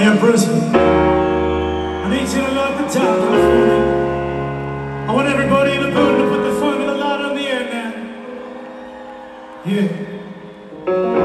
Am Bruce. I need you to love the California. I want everybody in the building to put the phone and the light on the air now. Yeah.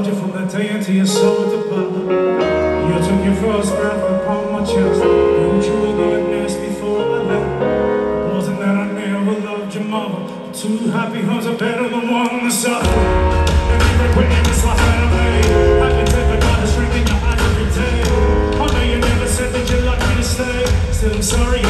You from that day until your soul departed. You took your first breath upon my chest. Knew you were next before I left. Wasn't that I never loved your mother. Two happy homes are better than one that suffer. And life that I made, I can take the God drinking your eyes every day. I know you never said that like me to stay. Still, I'm sorry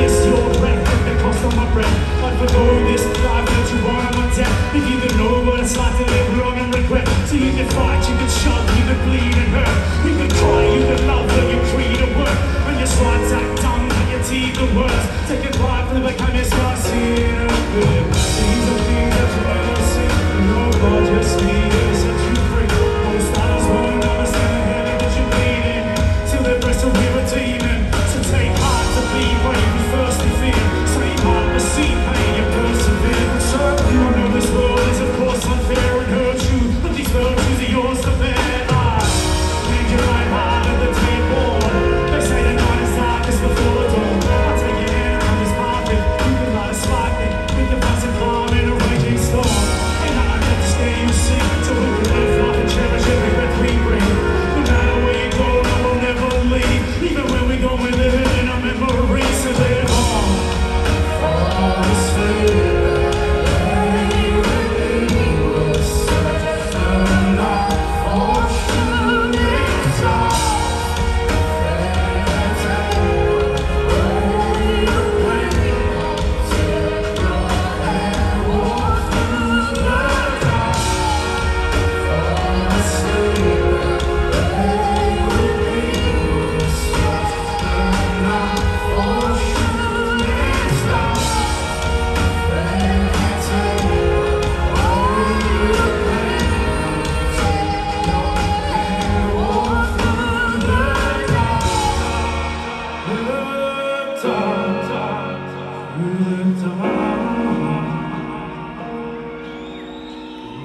this, your breath, at the cost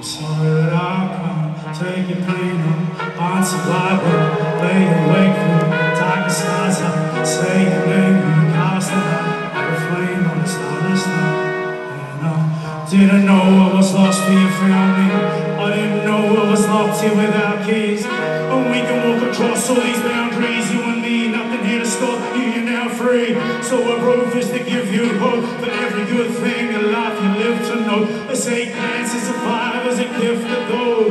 sorry that I can't take your pain on on survivor, lay awake for darkest nights. I say your name, you cast like a flame on the starless night. And I didn't know I was lost till you found me. I didn't know I was locked here without keys. And we can walk across all these boundaries, you and me, nothing here to stop you. You're now free. So I wrote this to give you hope for every good thing in life you live to know. Let's say dance is a Deus te é dou.